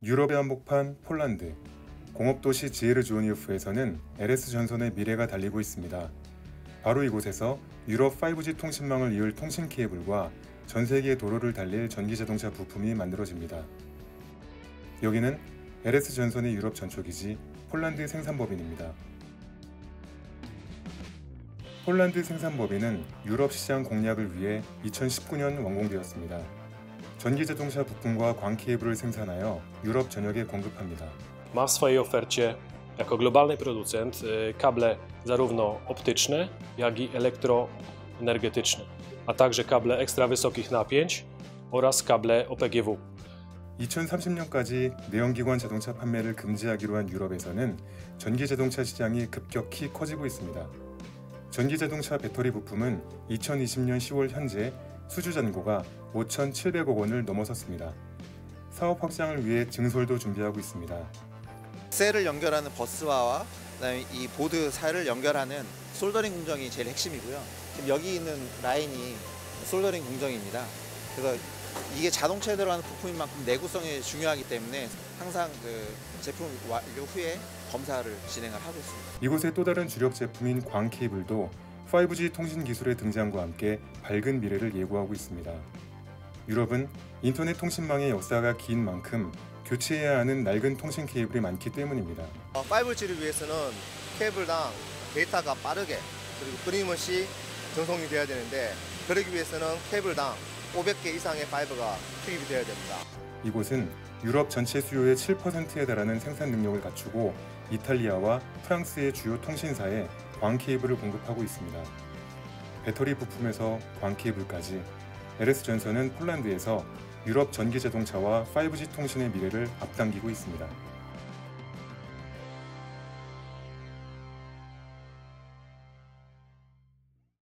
유럽의 한복판 폴란드 공업도시 지에르주오니우프에서는 LS 전선의 미래가 달리고 있습니다. 바로 이곳에서 유럽 5G 통신망을 이을 통신 케이블과 전 세계 도로를 달릴 전기 자동차 부품이 만들어집니다. 여기는 LS 전선의 유럽 전초기지 폴란드 생산법인입니다. 폴란드 생산법인은 유럽 시장 공략을 위해 2019년 원공되었습니다. 전기 자동차 부품과 광 케이블을 생산하여 유럽 전역에 공급합니다. Ma w swojej ofercie jako globalny producent kable zarówno optyczne, jak i elektroenergetyczne, a także kable ekstra wysokich napięć oraz kable OPGW. 2030년까지 내연기관 자동차 판매를 금지하기로 한 유럽에서는 전기 자동차 시장이 급격히 커지고 있습니다. 전기 자동차 배터리 부품은 2020년 10월 현재 수주 잔고가 5,700억 원을 넘어섰습니다. 사업 확장을 위해 증설도 준비하고 있습니다. 셀을 연결하는 버스와와 그다음에 이 보드 살을 연결하는 솔더링 공정이 제일 핵심이고요. 지금 여기 있는 라인이 솔더링 공정입니다. 그래서 이게 자동차에 들어가는 부품인 만큼 내구성이 중요하기 때문에 항상 그 제품 완료 후에 검사를 진행을 하고 있습니다. 이곳의 또 다른 주력 제품인 광 케이블도 5G 통신 기술의 등장과 함께 밝은 미래를 예고하고 있습니다. 유럽은 인터넷 통신망의 역사가 긴 만큼 교체해야 하는 낡은 통신 케이블이 많기 때문입니다. 어, 5G를 위해서는 케이블당 데이터가 빠르게 그리고 끊임없이 전송이 돼야 되는데 그러기 위해서는 케이블당 500개 이상의 파이버가 투입이 되어야 됩니다. 이곳은 유럽 전체 수요의 7%에 달하는 생산 능력을 갖추고 이탈리아와 프랑스의 주요 통신사에 광 케이블을 공급하고 있습니다. 배터리 부품에서 광 케이블까지 LS 전선은 폴란드에서 유럽 전기 자동차와 5G 통신의 미래를 앞당기고 있습니다.